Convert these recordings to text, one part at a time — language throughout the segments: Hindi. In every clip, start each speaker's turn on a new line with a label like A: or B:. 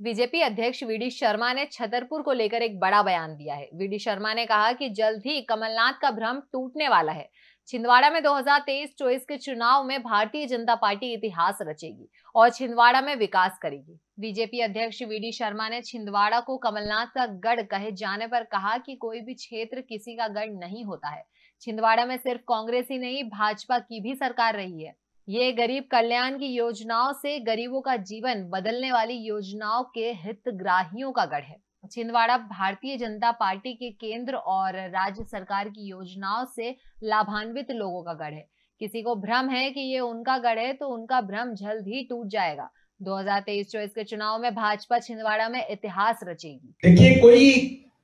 A: बीजेपी अध्यक्ष वीडी शर्मा ने छतरपुर को लेकर एक बड़ा बयान दिया है। वीडी शर्मा ने कहा कि जल्द ही कमलनाथ का भ्रम टूटने वाला है। छिंदवाड़ा में 2023-24 के चुनाव में भारतीय जनता पार्टी इतिहास रचेगी और छिंदवाड़ा में विकास करेगी। बीजेपी अध्यक्ष वीडी शर्मा ने छिंदवाड़ा को कमलनाथ का गढ़ कहे जाने पर कहा कि कोई भी क्षेत्र किसी का गढ़ नहीं होता है। छिंदवाड़ा में सिर्फ़ कांग्रेस ही नहीं, भाजपा की भी सरकार रही है। ये गरीब कल्याण की योजनाओं से गरीबों का जीवन बदलने वाली योजनाओं के हितग्राहियों का गढ़ है। छिंदवाड़ा भारतीय जनता पार्टी के केंद्र और राज्य सरकार की योजनाओं से लाभान्वित लोगों का गढ़ है। किसी को भ्रम है कि ये उनका गढ़ है तो उनका भ्रम जल्द ही टूट जाएगा। 2023-24 के चुनाव में भाजपा छिंदवाड़ा में इतिहास रचेगी।
B: देखिए, कोई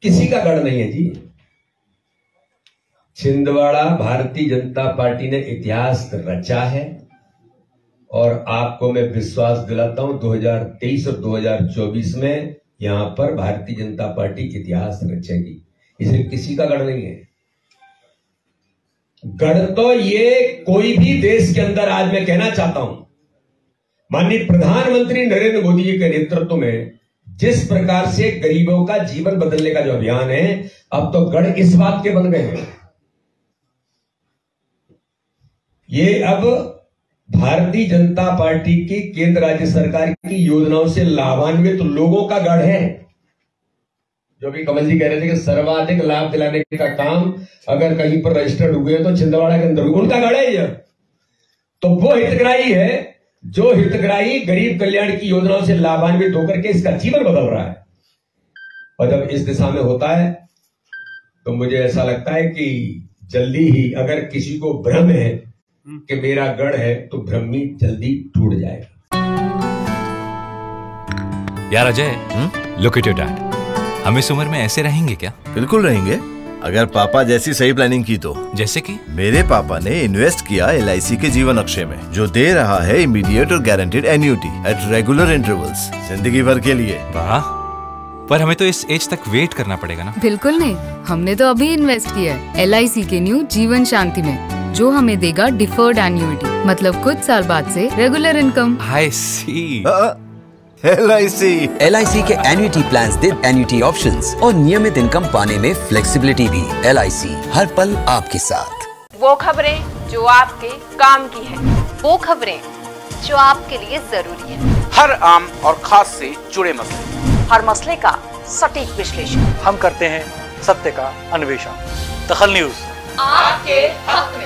B: किसी का गढ़ नहीं है जी। छिंदवाड़ा भारतीय जनता पार्टी ने इतिहास रचा है। और आपको मैं विश्वास दिलाता हूँ 2023 और 2024 में यहाँ पर भारतीय जनता पार्टी इतिहास रचेगी। इसे किसी का गढ़ नहीं है। गढ़ तो ये कोई भी देश के अंदर आज मैं कहना चाहता हूँ, माननीय प्रधानमंत्री नरेंद्र मोदी जी के नेतृत्व में जिस प्रकार से गरीबों का जीवन बदलने का जो अभियान है, अब तो गढ़ इस बात के बन गए हैं। ये अब भारतीय जनता पार्टी की केंद्र राज्य सरकार की योजनाओं से लाभान्वित तो लोगों का गढ़ है। जो भी कमल जी कह रहे थे कि सर्वाधिक लाभ दिलाने का काम अगर कहीं पर रजिस्टर्ड हुए तो छिंदवाड़ा के अंदर उनका गढ़ है यह तो वो हितग्राही है, जो हितग्राही गरीब कल्याण की योजनाओं से लाभान्वित होकर के इसका जीवन बदल रहा है। और जब इस दिशा में होता है तो मुझे ऐसा लगता है कि जल्दी ही अगर किसी को भ्रम है कि मेरा गढ़ है तो भ्रमी जल्दी टूट जाएगा।
C: यार Ajay look at your dad हम इस उम्र में ऐसे रहेंगे क्या?
D: बिल्कुल रहेंगे। अगर पापा जैसी सही प्लानिंग की तो।
C: जैसे कि?
D: मेरे पापा ने इन्वेस्ट किया एलआईसी के जीवन अक्षय में जो दे रहा है इमीडिएट और guaranteed annuity at regular intervals ज़िंदगी भर के लिए।
C: वाह। पर हमें तो इस एज तक वेट करना पड़ेगा ना।
E: बिल्कुल नहीं। हमने तो अभी इन्वेस्ट किया है LIC के न्यू जीवन शांति में। जो हमें देगा डिफर्ड एन्यूटी मतलब कुछ साल बाद से regular income
C: I C
D: L I C
F: L I C के एन्युटी प्लान दे एन्युटी ऑप्शन और नियमित इनकम पाने में फ्लेक्सिबिलिटी भी एल आई सी हर पल आपके साथ।
A: वो खबरें जो आपके काम की है वो खबरें जो आपके लिए ज़रूरी है।
G: हर आम और खास से जुड़े मसले।
A: हर मसले का सटीक विश्लेषण।
G: हम करते हैं सत्य का अन्वेषण। दखल न्यूज़।
A: आपके हक में।